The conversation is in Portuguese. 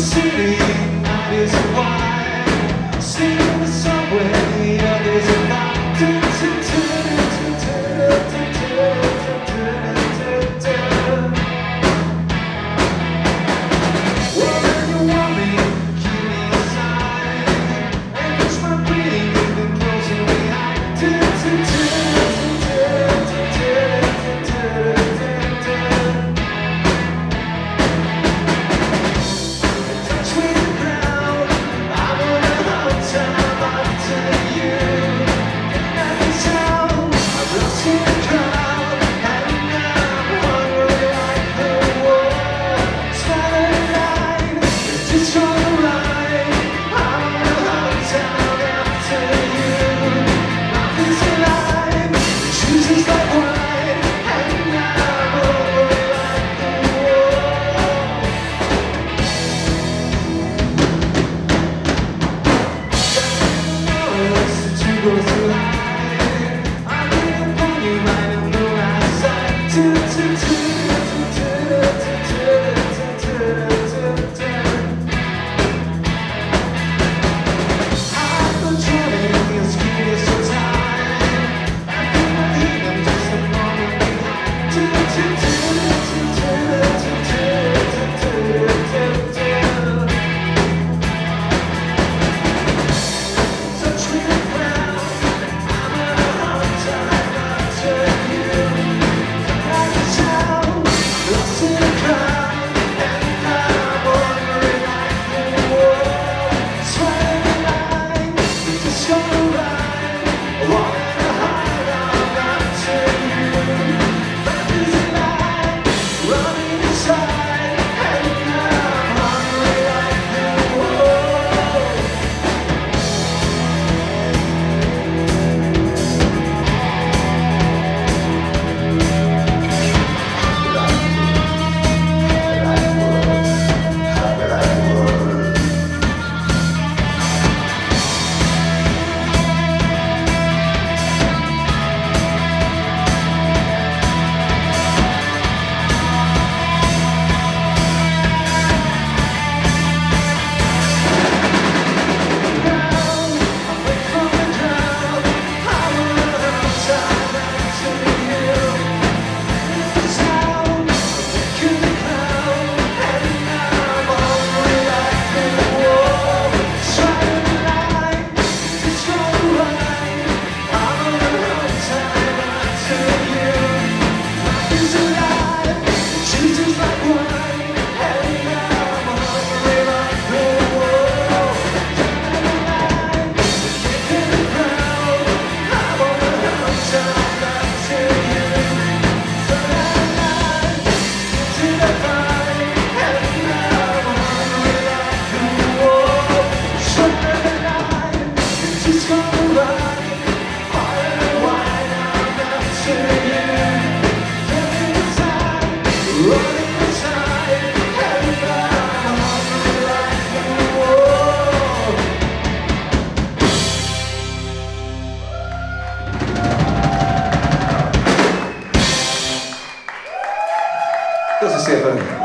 city você ser,